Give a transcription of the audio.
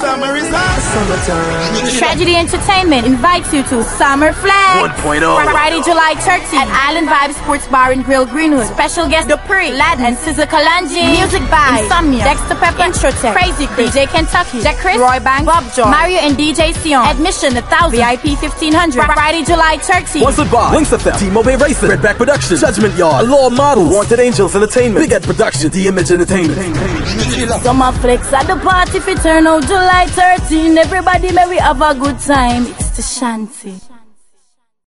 Summer is hot. Summertime. Tragedy Entertainment invites you to Summer Flex 1.0. Friday, July 13th at Island Vibe Sports Bar in Grill, Greenwood. Special guest Dupree, Ladd and Scissor Kalanji. Music by Insomnia, Dexter Pepper, Introtech, Crazy Chris, DJ Kentucky, Jack Chris, Roy Banks, Bob John, Mario and DJ Sion. Admission 1000, VIP 1500. Friday, July 13th. Sponsored by Links FM, T-Mobile Racing, Redback Productions, Judgment Yard, Allure Models, Wanted Angels Entertainment, Big Ed Production, D-Image Entertainment. Summer flex at the party if you turn out July 13. Everybody may we have a good time. It's the shanty.